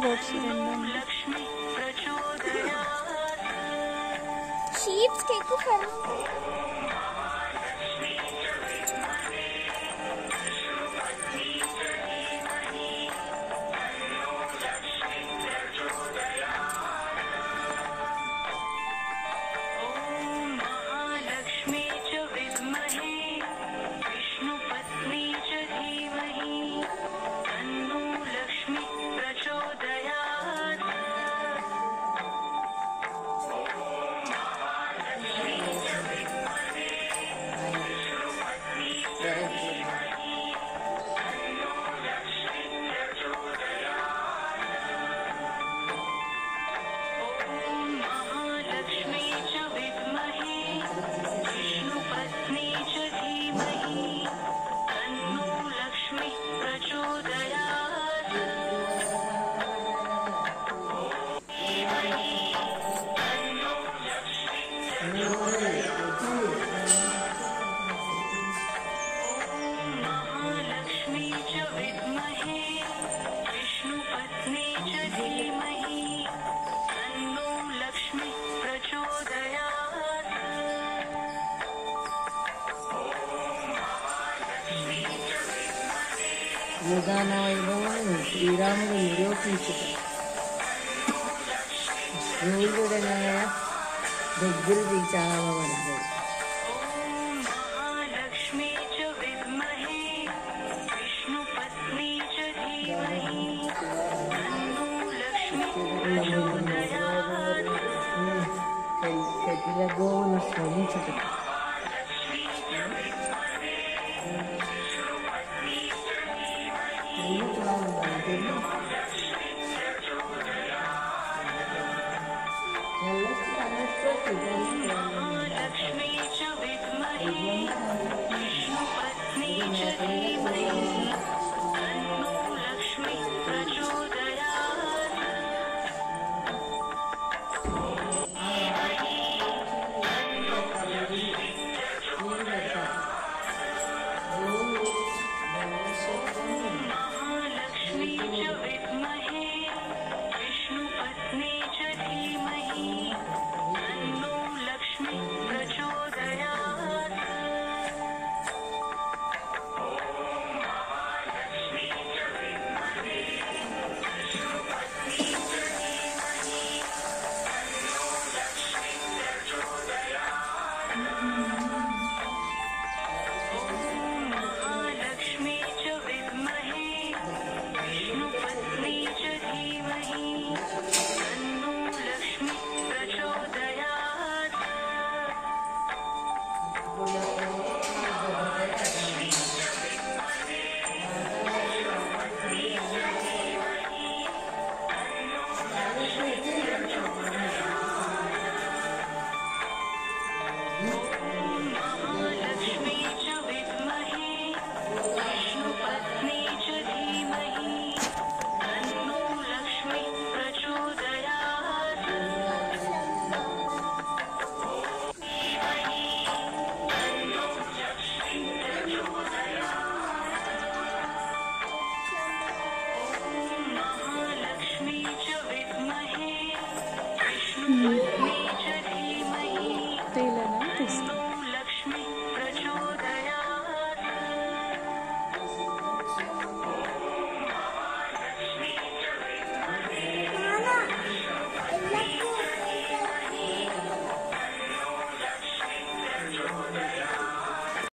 लक्ष्मी सी sheeps cake को खाना ముదానాయుడు శ్రీరాముడు నిరూపించుట స్నేహితుడైన దగ్గరికి చాలవద్దు గోవును స్మరించుట nước cho lâu mình kiếm Nhà lúc chúng ta hết sốt thì ra Mm-hmm.